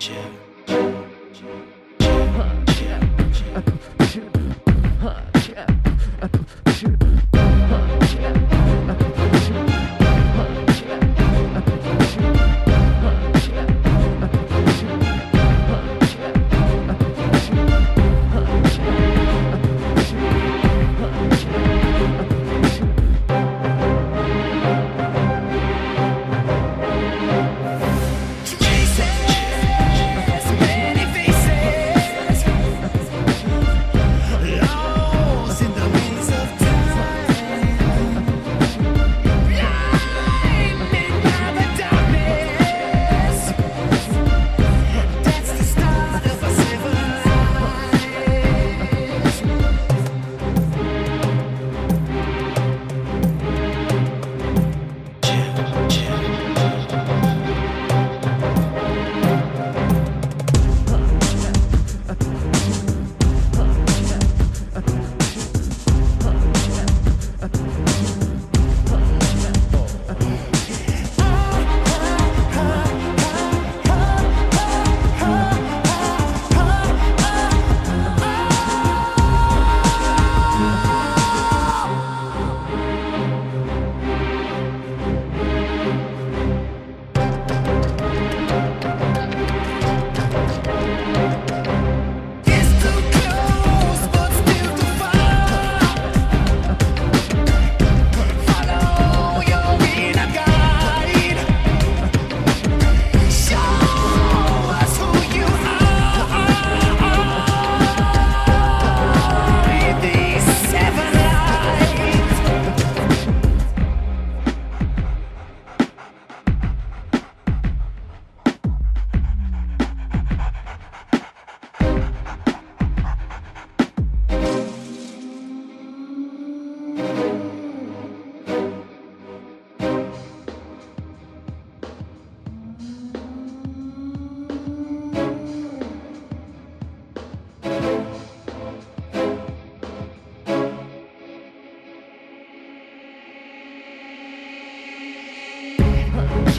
Yeah. Uh-huh.